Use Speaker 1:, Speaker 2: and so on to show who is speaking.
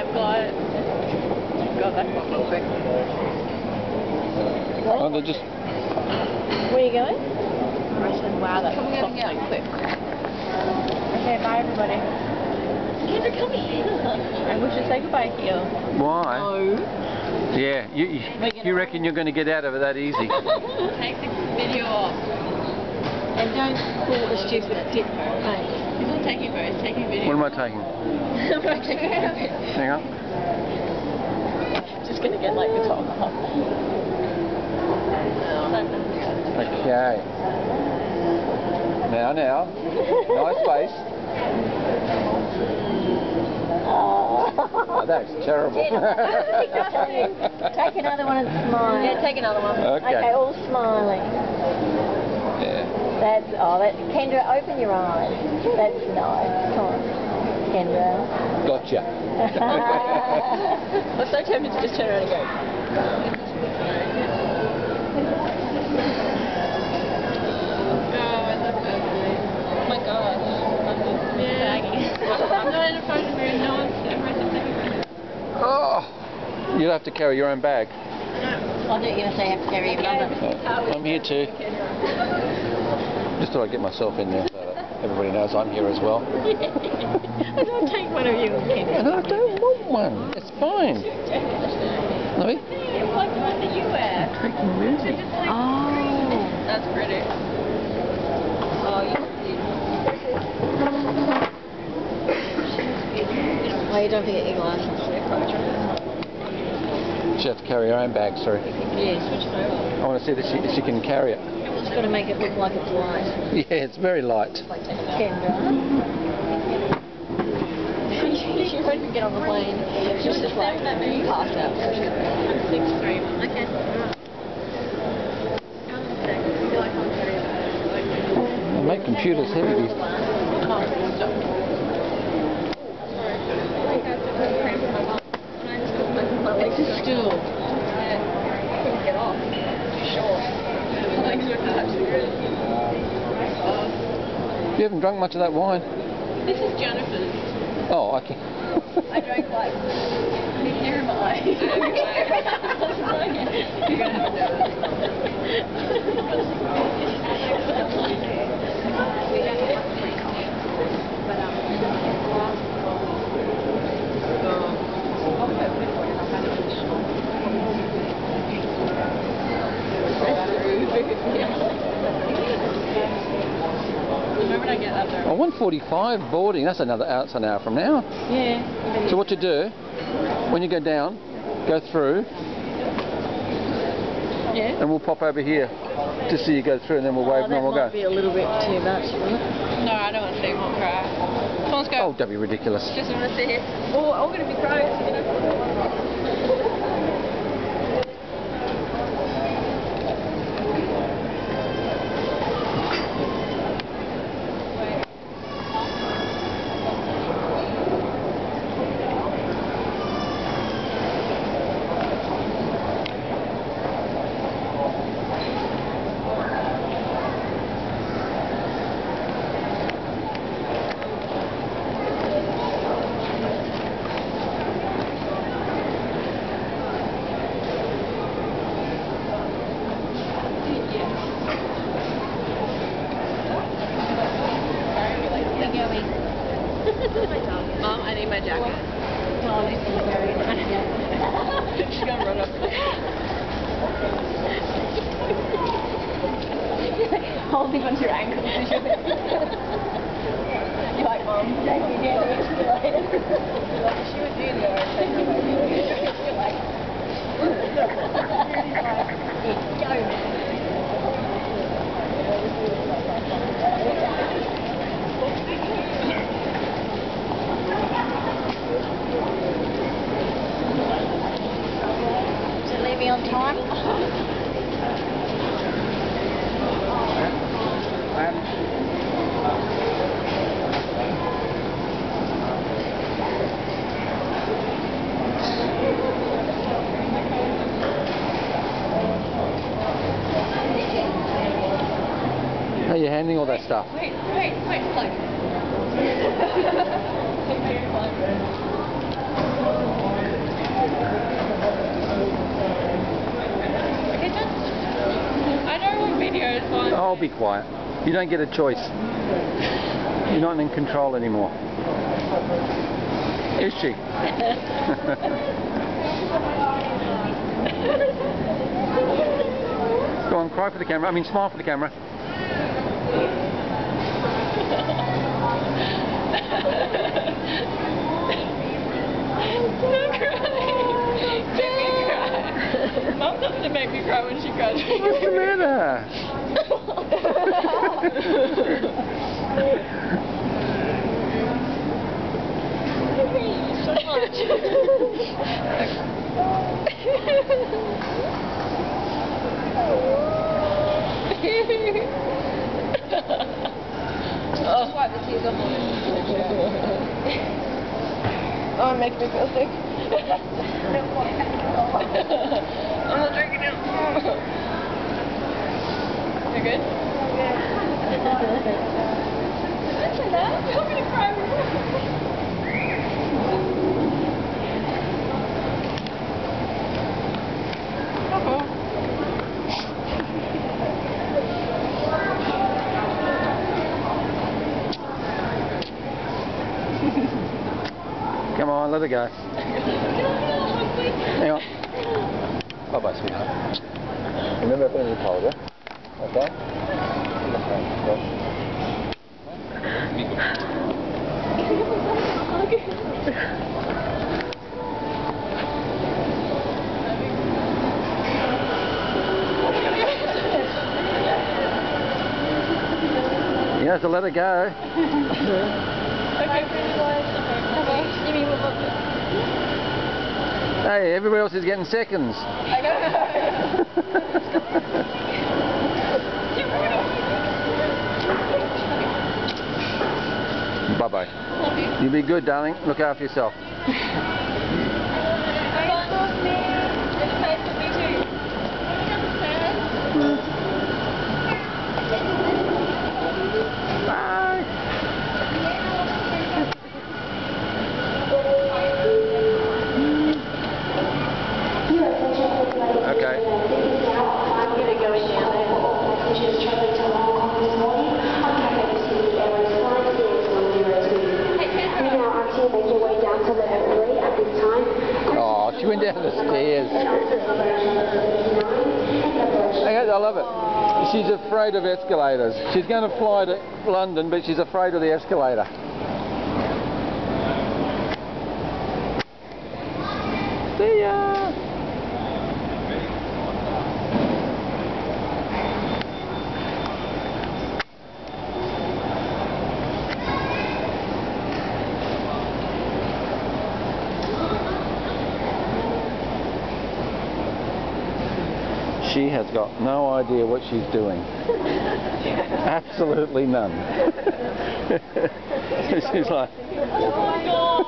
Speaker 1: I've got. God, that's fucking quick.
Speaker 2: Oh, they're just.
Speaker 3: Where are you going?
Speaker 1: I said, wow, that's
Speaker 3: Coming out
Speaker 1: fucking
Speaker 3: again.
Speaker 1: quick.
Speaker 3: Okay, bye everybody.
Speaker 1: Kendra, come here. And we should say goodbye here.
Speaker 2: Why?
Speaker 1: No.
Speaker 2: Yeah, you, you, you reckon you're going to get out of it that easy?
Speaker 1: Take the video off.
Speaker 3: And don't pull a stupid tip face.
Speaker 1: He's not taking photos, taking video.
Speaker 2: What am I taking?
Speaker 1: I'm not taking photos.
Speaker 2: Hang on.
Speaker 1: Just gonna get like the top off.
Speaker 2: Okay. Now, now. Nice face. Oh, that's terrible.
Speaker 3: Take another one and smile.
Speaker 1: Yeah, take another one.
Speaker 3: Okay,
Speaker 2: Okay.
Speaker 3: all smiling.
Speaker 2: Yeah.
Speaker 3: That's oh, that's, Kendra, open your eyes. That's nice. Come on, Kendra.
Speaker 2: Gotcha.
Speaker 1: I'm so tempted to just turn around and go. Oh, I love that. Oh my gosh. Yeah. I'm not in a photo very no one's everyone's taking photos.
Speaker 2: Oh, you'll have to carry your own bag.
Speaker 3: I thought you were going to say have to carry your mother.
Speaker 2: I'm here too. Just thought I'd get myself in there so that everybody knows I'm here as well.
Speaker 1: I don't take one of you, Kendra.
Speaker 2: And I don't want one. It's fine. Louis?
Speaker 1: Like the one that you wear.
Speaker 2: Taking music.
Speaker 1: Oh. That's pretty. Oh, you
Speaker 3: Oh, you don't forget your glasses.
Speaker 2: She has to carry her own bag, sorry.
Speaker 3: Yes.
Speaker 1: Switch it over.
Speaker 2: I want to see that she, she can carry it.
Speaker 3: It's got to make it look like it's light.
Speaker 2: Yeah, it's very light.
Speaker 1: Like take it out.
Speaker 3: Kendra.
Speaker 1: she won't even get on the plane. She's just like passed out. Six. Okay.
Speaker 2: They make computers heavy. Oh, these-
Speaker 1: My legs are still. I couldn't get off. Too short. My legs were touched.
Speaker 2: You haven't drunk much of that wine.
Speaker 1: This is Jennifer's.
Speaker 2: Oh, okay.
Speaker 1: I drank like near my You're gonna have to when I get up there?
Speaker 2: Oh, 145 boarding. That's another hour, that's an hour from now.
Speaker 1: Yeah.
Speaker 2: So what you do, when you go down, go through,
Speaker 1: Yeah.
Speaker 2: and we'll pop over here to see you go through, and then we'll wave,
Speaker 3: Oh,
Speaker 2: and then
Speaker 3: that
Speaker 2: we'll
Speaker 3: might
Speaker 2: go.
Speaker 3: be a little bit too much, will it?
Speaker 1: No, I don't want to see one cry. Come on, let's go.
Speaker 2: Oh, don't be ridiculous.
Speaker 1: Just want to see it. Oh, I'm going to be crows, you know. Mom, I need my jacket. She's gonna run up. Holding onto your ankles. You're like, Mom. See you. She was doing the take me back. You're like, go, man.
Speaker 3: Does it leave me on time?
Speaker 2: How are you handling all that stuff?
Speaker 1: Wait, wait, wait, plug. on.
Speaker 2: Oh, be quiet. You don't get a choice. You're not in control anymore. Is she? Go on, cry for the camera. I mean, smile for the camera.
Speaker 1: Don't cry. Make me cry. Mum make me cry when she cries.
Speaker 2: What's the matter?
Speaker 1: so much. oh. Wipe the tears off on Oh, it makes me feel sick. I'm not drinking it. You good? Don't that. I'm gonna cry.
Speaker 2: Come on, let her go. Hang on. Bye bye, sweetheart. Remember everything you told her. Okay? You have to let it go.
Speaker 1: Okay. Okay. Give me one more.
Speaker 2: Hey, everybody else is getting seconds.
Speaker 1: I got
Speaker 2: Bye bye. You be good, darling. Look after yourself. Oh, she went down the stairs. I love it. She's afraid of escalators. She's going to fly to London, but she's afraid of the escalator. See ya. She has got no idea what she's doing. Absolutely none. she's like,
Speaker 1: Oh my god!